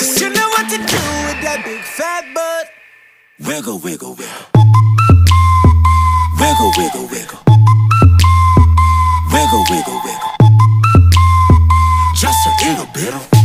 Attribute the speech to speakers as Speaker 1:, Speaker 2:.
Speaker 1: Cause you know what to do with that big fat butt. Wiggle, wiggle, wiggle. Wiggle, wiggle, wiggle. Wiggle, wiggle, wiggle. Just a little bit of.